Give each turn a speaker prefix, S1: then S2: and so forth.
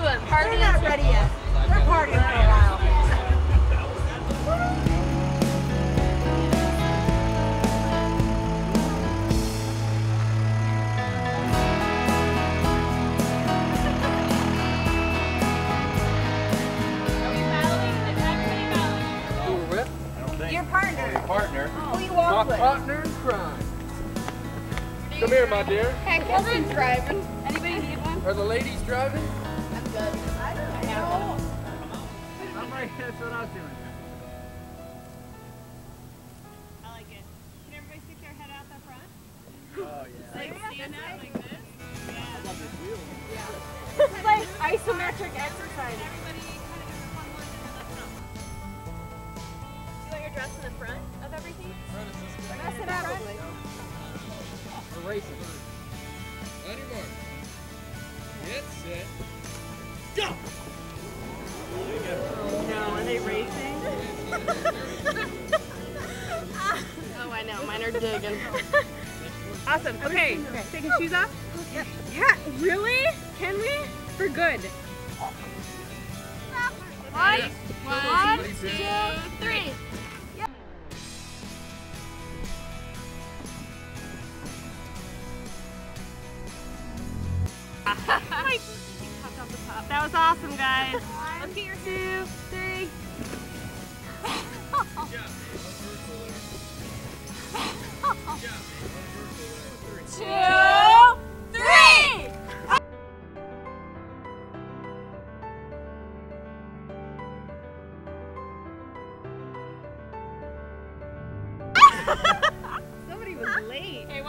S1: do it. Party
S2: They're not ready yet. They're partying for a while.
S3: Who we're with?
S2: Your partner.
S3: Partner.
S2: Who you
S3: My
S2: walk with.
S3: partner in crime. Come here, my dear.
S1: Heck, Kevin's driving. Anybody need one?
S3: Are the ladies driving? That's what I was doing.
S4: I like it. Can everybody stick their head out the front?
S3: Oh yeah.
S4: Like stand out like this? Yeah.
S2: This is like isometric exercise.
S4: Everybody kind of does one and then let's go. Do you want your dress in the front of everything?
S2: Mess it up.
S3: We're racing. Ready, Mark. Get set. Go.
S1: I know. Mine are digging.
S4: Awesome. Okay. Take your shoes off? Yeah. Really? Can we? For good.
S1: One, one,
S3: Somebody
S1: two,
S3: said-
S1: three.
S4: Like, popped off the top. That was awesome, guys. Let's get your two, three. Somebody was late. Hey,